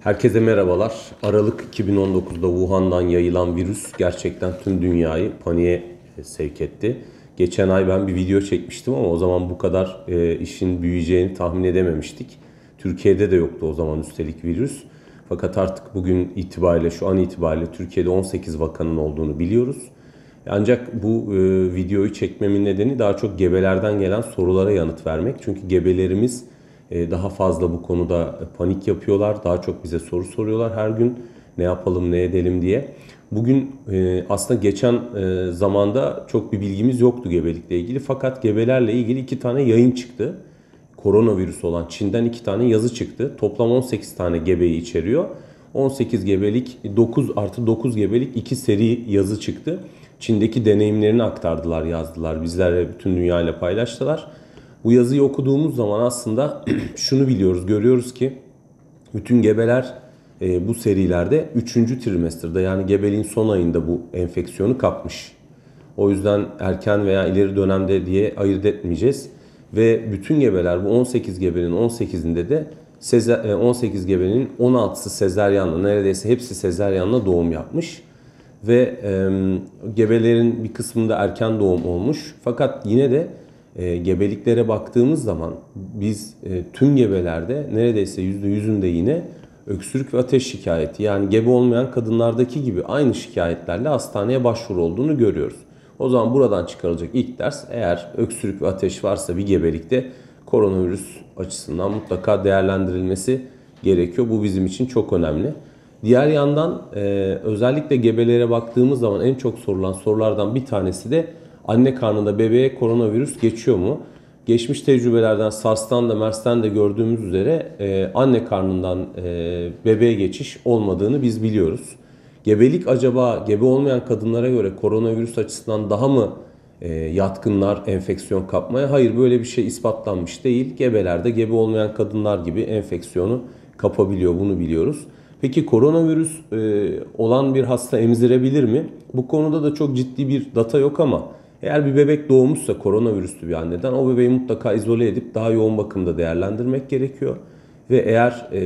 Herkese merhabalar. Aralık 2019'da Wuhan'dan yayılan virüs gerçekten tüm dünyayı paniğe e, sevk etti. Geçen ay ben bir video çekmiştim ama o zaman bu kadar e, işin büyüyeceğini tahmin edememiştik. Türkiye'de de yoktu o zaman üstelik virüs. Fakat artık bugün itibariyle, şu an itibariyle Türkiye'de 18 vakanın olduğunu biliyoruz. Ancak bu e, videoyu çekmemin nedeni daha çok gebelerden gelen sorulara yanıt vermek. Çünkü gebelerimiz daha fazla bu konuda panik yapıyorlar. Daha çok bize soru soruyorlar her gün. Ne yapalım, ne edelim diye. Bugün e, aslında geçen e, zamanda çok bir bilgimiz yoktu gebelikle ilgili. Fakat gebelerle ilgili iki tane yayın çıktı. Koronavirüs olan Çin'den iki tane yazı çıktı. Toplam 18 tane gebeyi içeriyor. 18 gebelik, 9 artı 9 gebelik iki seri yazı çıktı. Çin'deki deneyimlerini aktardılar, yazdılar. Bizlerle bütün dünyayla paylaştılar. Bu yazıyı okuduğumuz zaman aslında şunu biliyoruz, görüyoruz ki bütün gebeler e, bu serilerde 3. trimesterde yani gebeliğin son ayında bu enfeksiyonu kapmış. O yüzden erken veya ileri dönemde diye ayırt etmeyeceğiz. Ve bütün gebeler bu 18 gebenin 18'inde de 18 gebenin 16'sı sezeryanla neredeyse hepsi sezeryanla doğum yapmış. Ve e, gebelerin bir kısmında erken doğum olmuş. Fakat yine de e, gebeliklere baktığımız zaman biz e, tüm gebelerde neredeyse %100'ünde yine öksürük ve ateş şikayeti yani gebe olmayan kadınlardaki gibi aynı şikayetlerle hastaneye başvuru olduğunu görüyoruz. O zaman buradan çıkarılacak ilk ders eğer öksürük ve ateş varsa bir gebelikte koronavirüs açısından mutlaka değerlendirilmesi gerekiyor. Bu bizim için çok önemli. Diğer yandan e, özellikle gebelere baktığımız zaman en çok sorulan sorulardan bir tanesi de anne karnında bebeğe koronavirüs geçiyor mu? Geçmiş tecrübelerden SARS'tan da MERS'ten de gördüğümüz üzere e, anne karnından e, bebeğe geçiş olmadığını biz biliyoruz. Gebelik acaba gebe olmayan kadınlara göre koronavirüs açısından daha mı e, yatkınlar enfeksiyon kapmaya? Hayır böyle bir şey ispatlanmış değil. Gebelerde gebe olmayan kadınlar gibi enfeksiyonu kapabiliyor bunu biliyoruz. Peki koronavirüs e, olan bir hasta emzirebilir mi? Bu konuda da çok ciddi bir data yok ama eğer bir bebek doğmuşsa koronavirüslü bir anneden o bebeği mutlaka izole edip daha yoğun bakımda değerlendirmek gerekiyor. Ve eğer e,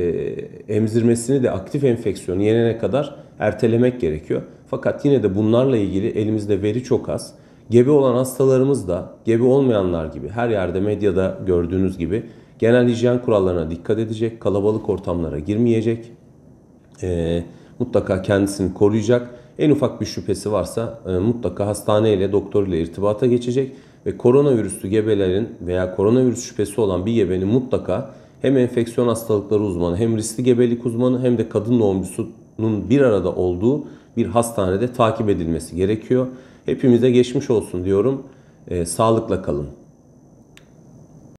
emzirmesini de aktif enfeksiyonu yenene kadar ertelemek gerekiyor. Fakat yine de bunlarla ilgili elimizde veri çok az. Gebe olan hastalarımız da gebe olmayanlar gibi her yerde medyada gördüğünüz gibi genel hijyen kurallarına dikkat edecek, kalabalık ortamlara girmeyecek, e, mutlaka kendisini koruyacak. En ufak bir şüphesi varsa e, mutlaka hastaneyle, doktor ile irtibata geçecek ve koronavirüslü gebelerin veya koronavirüs şüphesi olan bir gebenin mutlaka hem enfeksiyon hastalıkları uzmanı hem riskli gebelik uzmanı hem de kadın doğumcusunun bir arada olduğu bir hastanede takip edilmesi gerekiyor. Hepimize geçmiş olsun diyorum. E, sağlıkla kalın.